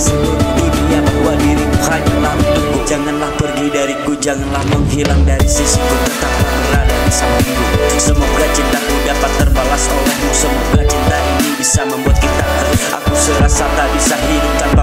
seluruh dunia bahwa diriku hanyalah untukku Janganlah pergi dariku, janganlah menghilang dari sisiku. Tetaplah berada di sampingku. Semoga cintaku dapat terbalas olehmu. Semoga cinta ini bisa membuat kita Aku serasa tak bisa hidup tanpa